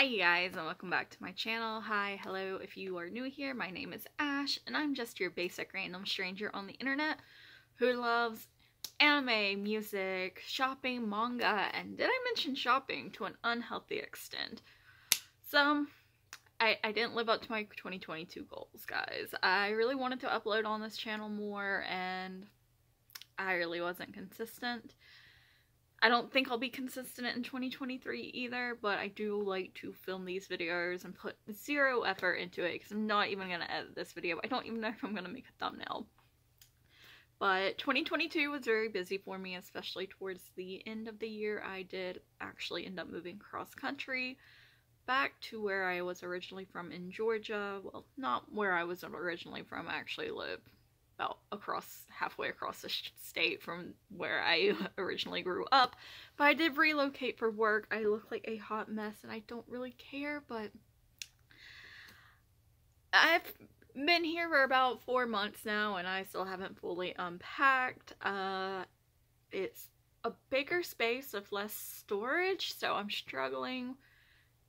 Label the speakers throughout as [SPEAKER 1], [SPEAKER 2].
[SPEAKER 1] Hi you guys and welcome back to my channel. Hi, hello, if you are new here, my name is Ash and I'm just your basic random stranger on the internet who loves anime, music, shopping, manga, and did I mention shopping to an unhealthy extent? So, I, I didn't live up to my 2022 goals, guys. I really wanted to upload on this channel more and I really wasn't consistent. I don't think I'll be consistent in 2023 either, but I do like to film these videos and put zero effort into it because I'm not even going to edit this video. I don't even know if I'm going to make a thumbnail. But 2022 was very busy for me, especially towards the end of the year. I did actually end up moving cross country back to where I was originally from in Georgia. Well, not where I was originally from. I actually live about across halfway across the state from where I originally grew up. But I did relocate for work. I look like a hot mess and I don't really care, but I've been here for about four months now and I still haven't fully unpacked. Uh, it's a bigger space with less storage, so I'm struggling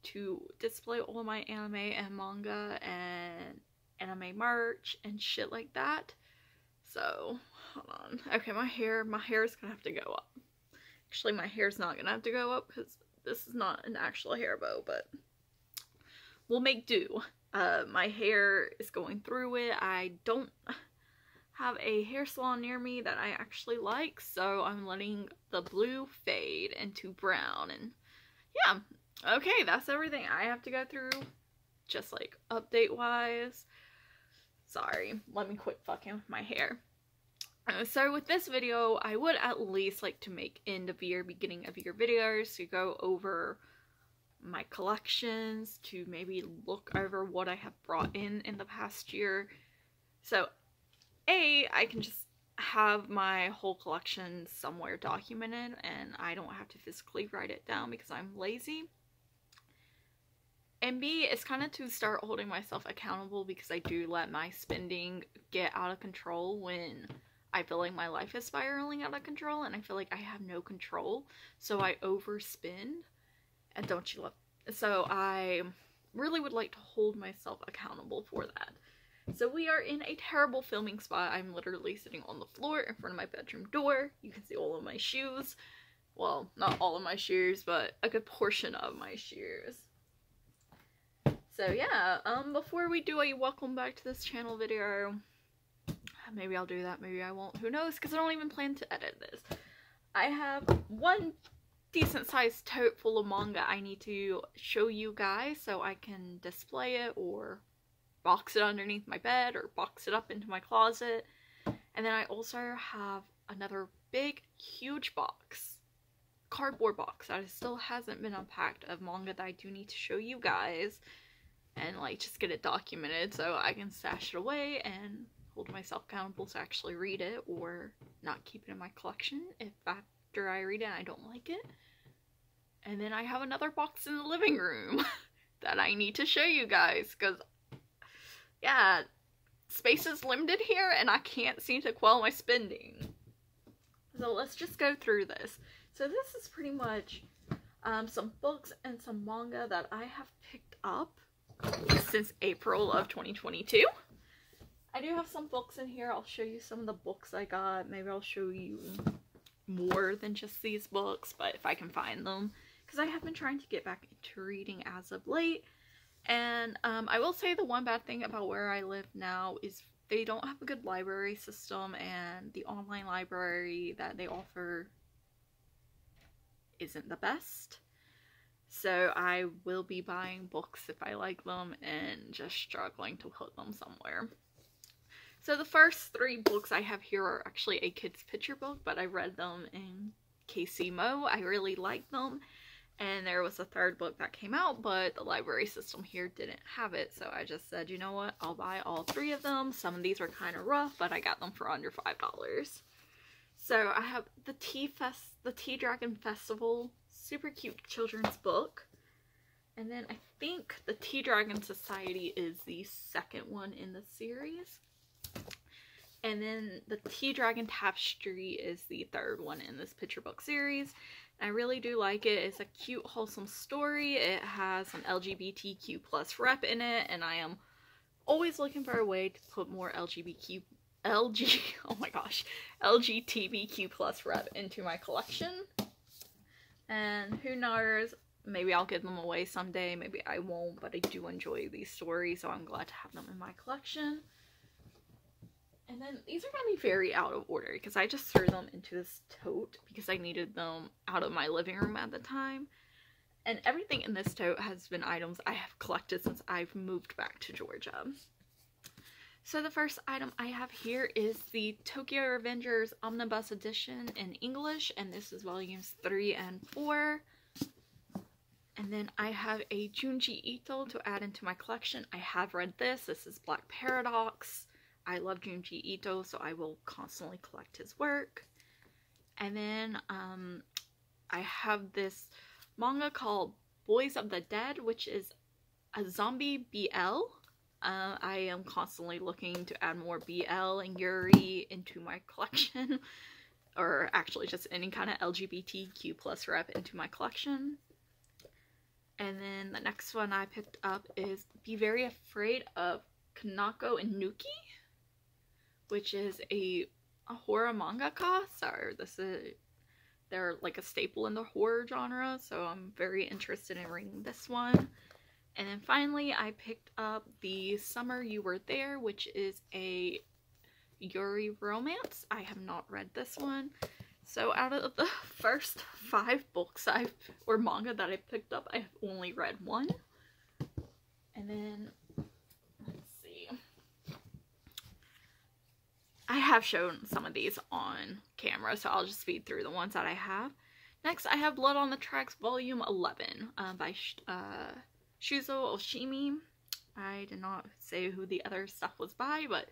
[SPEAKER 1] to display all my anime and manga and anime merch and shit like that. So, hold on. Okay, my hair, my hair is gonna have to go up. Actually, my hair's not gonna have to go up because this is not an actual hair bow, but we'll make do. Uh, my hair is going through it. I don't have a hair salon near me that I actually like, so I'm letting the blue fade into brown. And yeah, okay, that's everything I have to go through, just like update-wise. Sorry, let me quit fucking with my hair. Uh, so with this video, I would at least like to make end of year, beginning of year videos to go over my collections, to maybe look over what I have brought in in the past year. So A, I can just have my whole collection somewhere documented and I don't have to physically write it down because I'm lazy. And B, it's kind of to start holding myself accountable because I do let my spending get out of control when I feel like my life is spiraling out of control and I feel like I have no control. So I overspend. And don't you love So I really would like to hold myself accountable for that. So we are in a terrible filming spot. I'm literally sitting on the floor in front of my bedroom door. You can see all of my shoes. Well, not all of my shoes, but a good portion of my shoes. So yeah, um, before we do a welcome back to this channel video, maybe I'll do that, maybe I won't, who knows, because I don't even plan to edit this. I have one decent sized tote full of manga I need to show you guys so I can display it or box it underneath my bed or box it up into my closet. And then I also have another big, huge box, cardboard box that still hasn't been unpacked of manga that I do need to show you guys and like just get it documented so I can stash it away and hold myself accountable to actually read it or not keep it in my collection if after I read it I don't like it. And then I have another box in the living room that I need to show you guys because yeah, space is limited here and I can't seem to quell my spending. So let's just go through this. So this is pretty much um, some books and some manga that I have picked up since April of 2022. I do have some books in here. I'll show you some of the books I got. Maybe I'll show you more than just these books, but if I can find them. Because I have been trying to get back into reading as of late. And um, I will say the one bad thing about where I live now is they don't have a good library system and the online library that they offer isn't the best. So I will be buying books if I like them and just struggling to put them somewhere. So the first three books I have here are actually a kid's picture book, but I read them in KCMO. I really liked them. And there was a third book that came out, but the library system here didn't have it. So I just said, you know what, I'll buy all three of them. Some of these are kind of rough, but I got them for under $5. So I have the Tea Fest, the Tea Dragon Festival super cute children's book. And then I think the Tea Dragon Society is the second one in the series. And then the Tea Dragon Tapestry is the third one in this picture book series. I really do like it. It's a cute, wholesome story. It has some LGBTQ plus rep in it, and I am always looking for a way to put more LGBTQ LG oh my gosh LGBTQ plus rep into my collection. And who knows, maybe I'll give them away someday, maybe I won't, but I do enjoy these stories, so I'm glad to have them in my collection. And then these are going to be very out of order because I just threw them into this tote because I needed them out of my living room at the time. And everything in this tote has been items I have collected since I've moved back to Georgia. So the first item I have here is the Tokyo Revengers Omnibus Edition in English, and this is volumes 3 and 4. And then I have a Junji Ito to add into my collection. I have read this. This is Black Paradox. I love Junji Ito, so I will constantly collect his work. And then um, I have this manga called Boys of the Dead, which is a zombie BL. Uh, I am constantly looking to add more BL and Yuri into my collection. or actually just any kind of LGBTQ plus rep into my collection. And then the next one I picked up is Be Very Afraid of Kanako Inuki which is a, a horror mangaka. So this is they're like a staple in the horror genre, so I'm very interested in reading this one. And then finally, I picked up The Summer You Were There, which is a Yuri romance. I have not read this one. So out of the first five books I've, or manga that I picked up, I've only read one. And then let's see. I have shown some of these on camera, so I'll just speed through the ones that I have. Next, I have Blood on the Tracks Volume 11 uh, by uh, Shuzo Oshimi. I did not say who the other stuff was by, but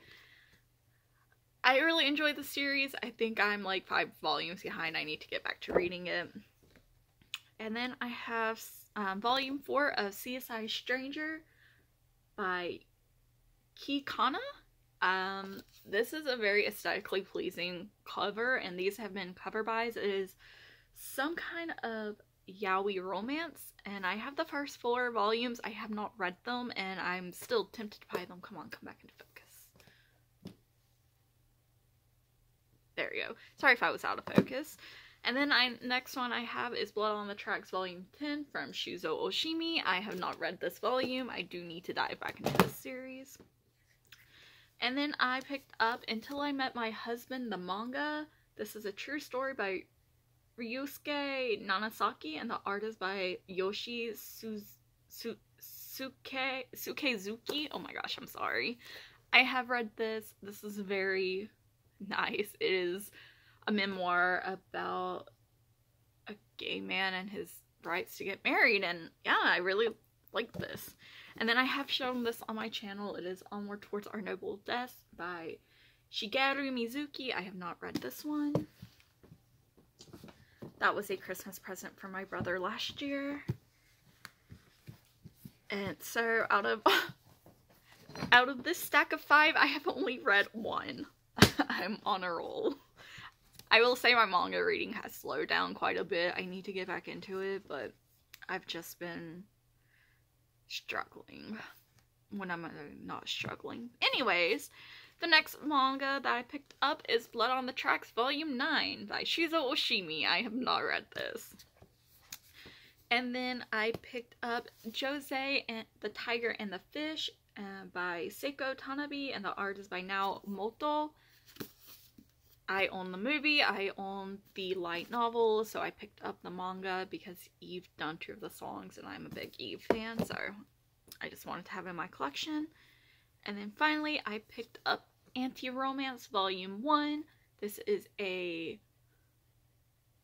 [SPEAKER 1] I really enjoyed the series. I think I'm like five volumes behind. I need to get back to reading it. And then I have um, Volume 4 of Seaside Stranger by Kii Kanna. Um, this is a very aesthetically pleasing cover, and these have been cover buys. It is some kind of yaoi romance, and I have the first four volumes. I have not read them, and I'm still tempted to buy them. Come on, come back into focus. There we go. Sorry if I was out of focus. And then I next one I have is Blood on the Tracks Volume 10 from Shuzo Oshimi. I have not read this volume. I do need to dive back into this series. And then I picked up Until I Met My Husband, the manga. This is a true story by Ryusuke Nanasaki, and the art is by Yoshi Suz Su Suke Sukezuki. Oh my gosh, I'm sorry. I have read this. This is very nice. It is a memoir about a gay man and his rights to get married, and yeah, I really like this. And then I have shown this on my channel. It is Onward Towards Our Noble Death by Shigeru Mizuki. I have not read this one. That was a Christmas present for my brother last year. And so out of out of this stack of five, I have only read one. I'm on a roll. I will say my manga reading has slowed down quite a bit. I need to get back into it, but I've just been struggling when I'm not struggling. Anyways, the next manga that I picked up is Blood on the Tracks Volume 9 by Shuzo Oshimi. I have not read this. And then I picked up Jose and the Tiger and the Fish uh, by Seiko Tanabe, and the art is by Nao Emoto. I own the movie, I own the light novel, so I picked up the manga because Eve done two of the songs and I'm a big Eve fan, so I just wanted to have in my collection. And then finally, I picked up Anti-Romance Volume 1. This is a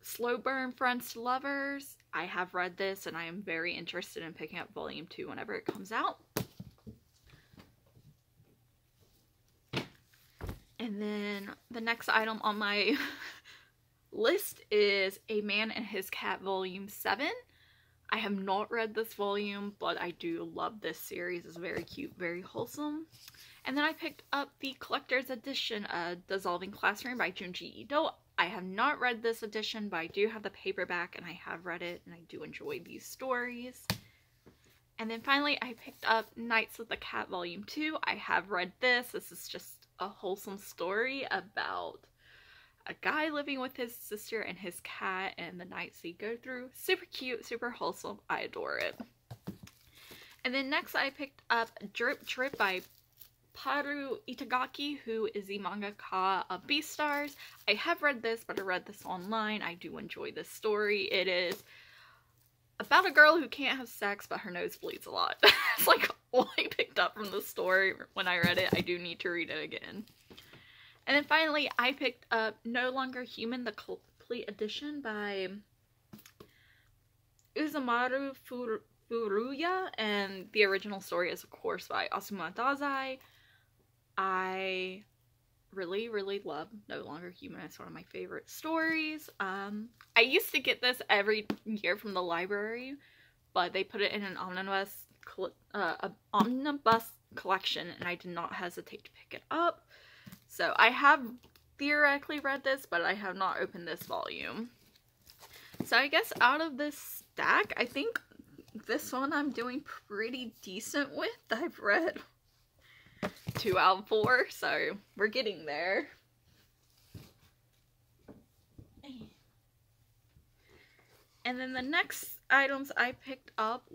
[SPEAKER 1] slow burn friends to lovers. I have read this and I am very interested in picking up Volume 2 whenever it comes out. And then the next item on my list is A Man and His Cat Volume 7. I have not read this volume, but I do love this series. It's very cute, very wholesome. And then I picked up the collector's edition of Dissolving Classroom by Junji Ito. I have not read this edition, but I do have the paperback and I have read it and I do enjoy these stories. And then finally, I picked up Nights with the Cat Volume 2. I have read this. This is just a wholesome story about a guy living with his sister and his cat and the nights he go through. Super cute, super wholesome. I adore it. And then next I picked up Drip Drip by Paru Itagaki, who is the mangaka of Beastars. I have read this, but I read this online. I do enjoy this story. It is about a girl who can't have sex, but her nose bleeds a lot. it's like all I picked up from the story when I read it. I do need to read it again. And then finally, I picked up No Longer Human, the complete edition by Usamaru Furuya, and the original story is, of course, by Osamu Dazai. I really, really love No Longer Human. It's one of my favorite stories. Um, I used to get this every year from the library, but they put it in an omnibus, uh, omnibus collection, and I did not hesitate to pick it up. So I have theoretically read this, but I have not opened this volume. So I guess out of this stack, I think this one I'm doing pretty decent with. I've read two out of four, so we're getting there. And then the next items I picked up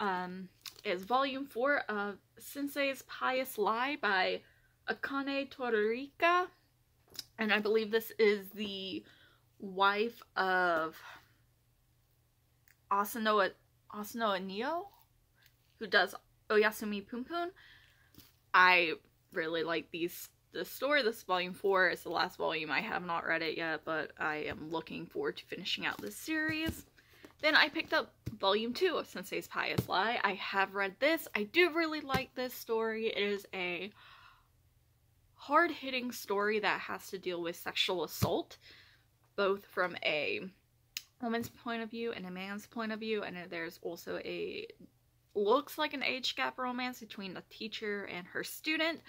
[SPEAKER 1] um, is volume four of Sensei's Pious Lie by Akane Torikai. And I believe this is the wife of Asano, Asano Neo, who does Oyasumi Punpun. I really like these the story. This volume four is the last volume. I have not read it yet, but I am looking forward to finishing out this series. Then I picked up volume two of Sensei's Pious Lie. I have read this. I do really like this story. It is a hard-hitting story that has to deal with sexual assault, both from a woman's point of view and a man's point of view, and there's also a looks like an age gap romance between the teacher and her student.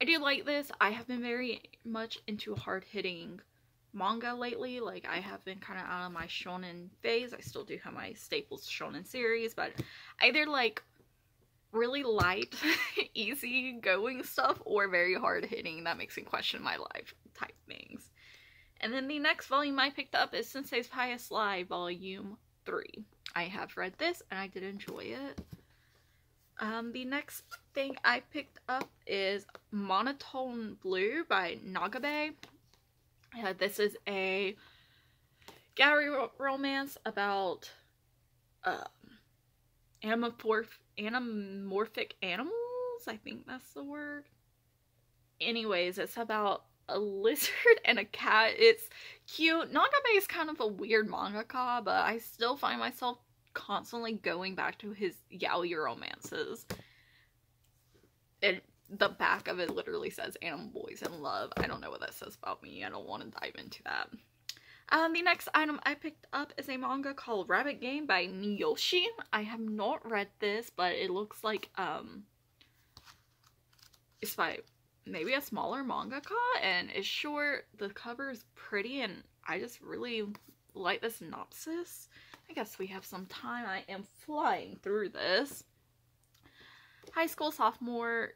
[SPEAKER 1] I do like this. I have been very much into hard-hitting manga lately. Like, I have been kind of out of my shonen phase. I still do have my staples shonen series, but either, like, really light, easy going stuff or very hard-hitting that makes me question my life type things. And then the next volume I picked up is Sensei's Pious Lie, Volume 3. I have read this and I did enjoy it. Um, the next thing I picked up is Monotone Blue by Nagabe. Uh, this is a gallery ro romance about uh, anamorph anamorphic animals. I think that's the word. Anyways, it's about a lizard and a cat. It's cute. Nagabe is kind of a weird mangaka, but I still find myself constantly going back to his yaoi romances. And the back of it literally says Animal Boys in Love. I don't know what that says about me. I don't want to dive into that. Um, the next item I picked up is a manga called Rabbit Game by Miyoshi. I have not read this, but it looks like, um, it's by maybe a smaller mangaka, and it's short. The cover is pretty, and I just really like the synopsis. I guess we have some time. I am flying through this. High school sophomore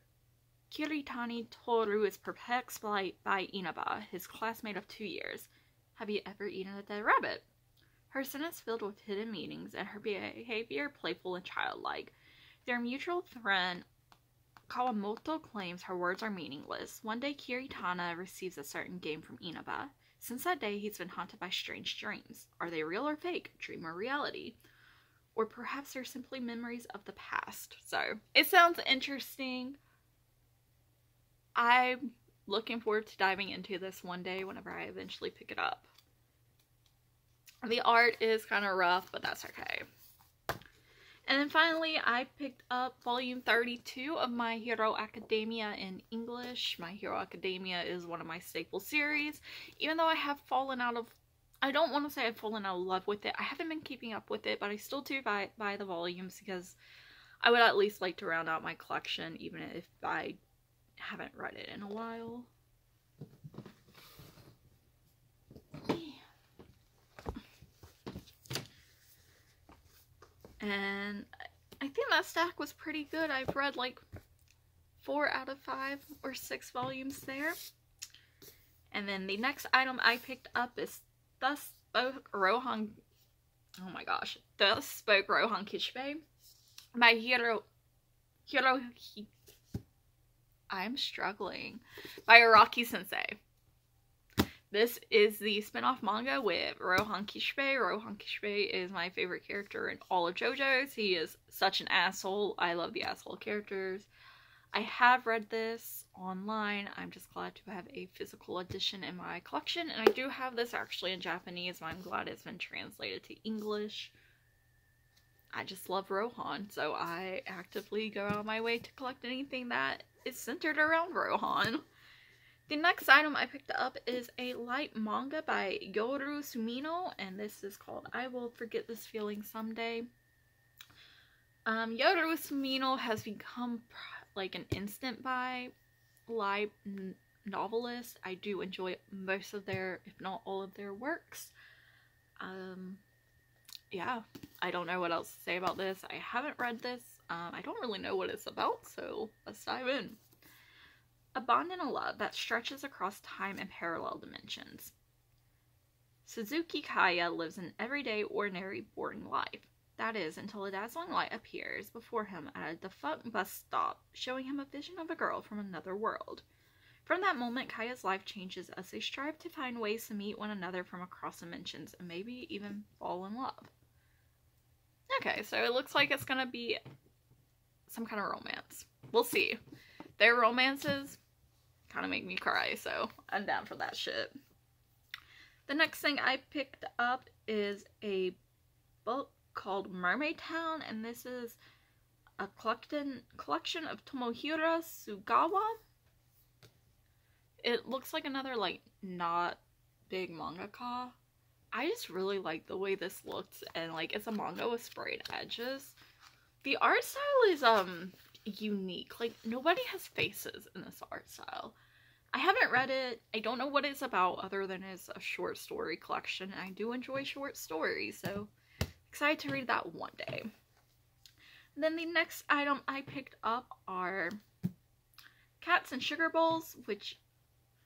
[SPEAKER 1] Kiritani Toru is perplexed by, by Inaba, his classmate of two years. Have you ever eaten a dead rabbit? Her sentence filled with hidden meanings and her behavior playful and childlike. Their mutual friend Kawamoto claims her words are meaningless. One day Kiritana receives a certain game from Inaba. Since that day, he's been haunted by strange dreams. Are they real or fake? Dream or reality? Or perhaps they're simply memories of the past. So, it sounds interesting. I'm looking forward to diving into this one day whenever I eventually pick it up. The art is kind of rough, but that's okay. And then finally, I picked up volume 32 of My Hero Academia in English. My Hero Academia is one of my staple series. Even though I have fallen out of, I don't want to say I've fallen out of love with it. I haven't been keeping up with it, but I still do buy, buy the volumes because I would at least like to round out my collection, even if I haven't read it in a while. And I think that stack was pretty good. I've read like four out of five or six volumes there. And then the next item I picked up is Thus Spoke Rohan. Oh my gosh. Thus Spoke Rohan Kishibe by Hiro. Hiro. I'm struggling. By Araki Sensei. This is the spin-off manga with Rohan Kishibe. Rohan Kishibe is my favorite character in all of JoJo's. He is such an asshole. I love the asshole characters. I have read this online. I'm just glad to have a physical edition in my collection. And I do have this actually in Japanese, but I'm glad it's been translated to English. I just love Rohan, so I actively go out of my way to collect anything that is centered around Rohan. The next item I picked up is a light manga by Yoru Sumino, and this is called I Will Forget This Feeling Someday. Um, Yoru Sumino has become like an instant buy light novelist. I do enjoy most of their, if not all of their works. Um, yeah, I don't know what else to say about this. I haven't read this. Um, I don't really know what it's about, so let's dive in. A bond and a love that stretches across time and parallel dimensions. Suzuki Kaya lives an everyday, ordinary, boring life. That is, until a dazzling light appears before him at a defunct bus stop, showing him a vision of a girl from another world. From that moment, Kaya's life changes as they strive to find ways to meet one another from across dimensions and maybe even fall in love. Okay, so it looks like it's gonna be some kind of romance. We'll see. Their romances kind of make me cry, so I'm down for that shit. The next thing I picked up is a book called Mermaid Town, and this is a collection collection of Tomohiro Sugawa. It looks like another like not big mangaka. I just really like the way this looks and like it's a manga with sprayed edges. The art style is um unique. Like nobody has faces in this art style. I haven't read it. I don't know what it's about other than it's a short story collection. I do enjoy short stories, so excited to read that one day. And then the next item I picked up are Cats and Sugar Bowls, which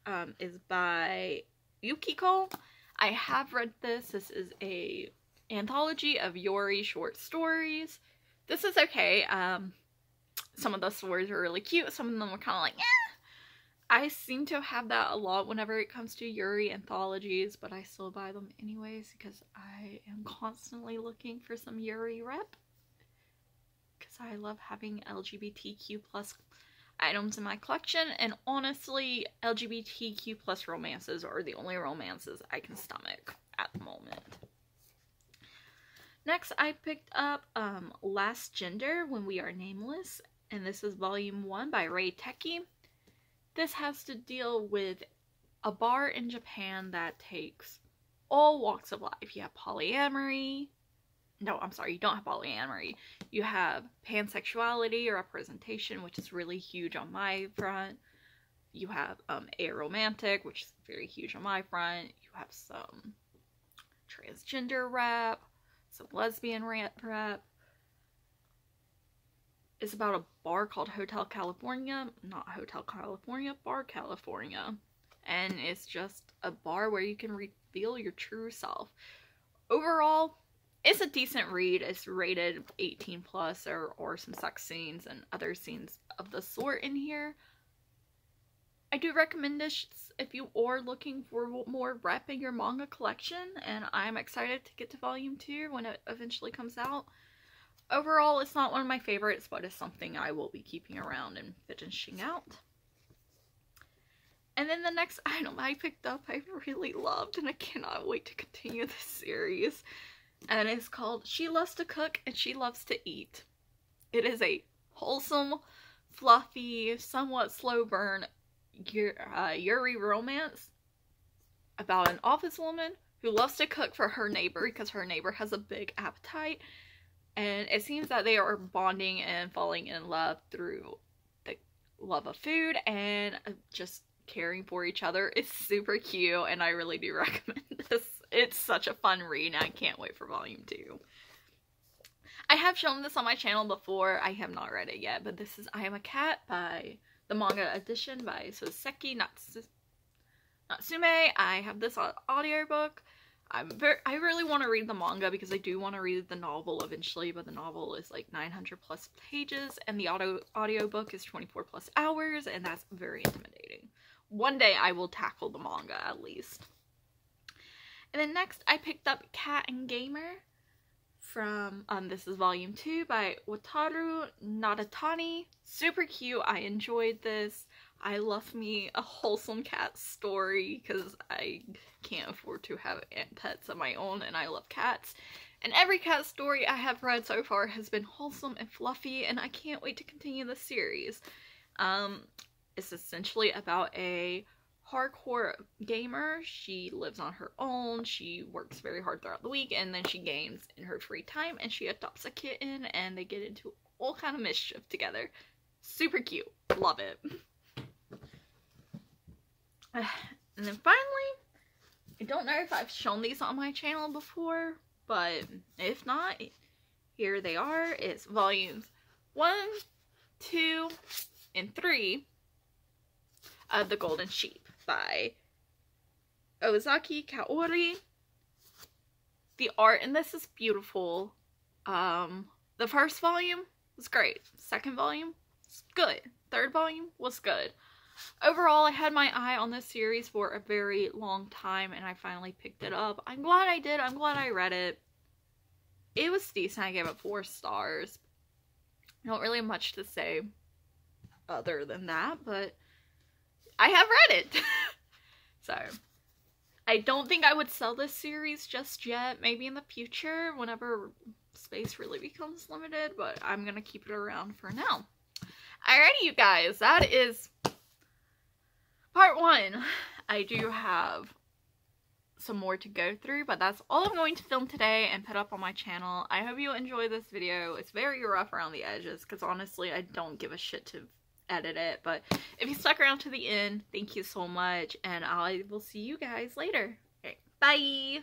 [SPEAKER 1] um, is by Yukiko. I have read this. This is a anthology of Yuri short stories. This is okay. Um, some of the stories are really cute. Some of them are kind of like, eh. I seem to have that a lot whenever it comes to Yuri anthologies, but I still buy them anyways because I am constantly looking for some Yuri rep. Because I love having LGBTQ plus items in my collection, and honestly, LGBTQ plus romances are the only romances I can stomach at the moment. Next, I picked up um, Last Gender When We Are Nameless, and this is volume 1 by Ray Teki. This has to deal with a bar in Japan that takes all walks of life. You have polyamory. No, I'm sorry, you don't have polyamory. You have pansexuality or representation, which is really huge on my front. You have um, aromantic, which is very huge on my front. You have some transgender rep, some lesbian rep, is about a bar called Hotel California. Not Hotel California, Bar California. And it's just a bar where you can reveal your true self. Overall, it's a decent read. It's rated 18 plus or, or some sex scenes and other scenes of the sort in here. I do recommend this if you are looking for more rep in your manga collection, and I'm excited to get to volume 2 when it eventually comes out. Overall, it's not one of my favorites, but it's something I will be keeping around and finishing out. And then the next item I picked up I really loved and I cannot wait to continue this series. And it's called She Loves to Cook and She Loves to Eat. It is a wholesome, fluffy, somewhat slow burn uh, Yuri romance about an office woman who loves to cook for her neighbor because her neighbor has a big appetite and it seems that they are bonding and falling in love through the love of food and just caring for each other. It's super cute and I really do recommend this. It's such a fun read and I can't wait for volume two. I have shown this on my channel before. I have not read it yet, but this is I Am a Cat by the manga edition by Soseki Natsu Natsume. I have this on audiobook. I'm very, I really want to read the manga because I do want to read the novel eventually, but the novel is like 900 plus pages and the audio audiobook is 24 plus hours and that's very intimidating. One day I will tackle the manga at least. And then next I picked up Cat and Gamer from, um, this is volume 2 by Wataru Nadatani. Super cute, I enjoyed this. I love me a wholesome cat story because I can't afford to have pets of my own and I love cats. And every cat story I have read so far has been wholesome and fluffy and I can't wait to continue the series. Um, it's essentially about a hardcore gamer. She lives on her own. She works very hard throughout the week and then she games in her free time and she adopts a kitten and they get into all kind of mischief together. Super cute. Love it. And then finally, I don't know if I've shown these on my channel before, but if not, here they are. It's volumes 1, 2, and 3 of The Golden Sheep by Ozaki Kaori. The art in this is beautiful. Um, the first volume was great. Second volume was good. Third volume was good. Overall, I had my eye on this series for a very long time and I finally picked it up. I'm glad I did. I'm glad I read it. It was decent. I gave it four stars. Not really much to say other than that, but I have read it. so, I don't think I would sell this series just yet. Maybe in the future, whenever space really becomes limited, but I'm going to keep it around for now. Alrighty, you guys, that is part one. I do have some more to go through, but that's all I'm going to film today and put up on my channel. I hope you enjoy this video. It's very rough around the edges because honestly, I don't give a shit to edit it. But if you stuck around to the end, thank you so much, and I will see you guys later. Okay, bye!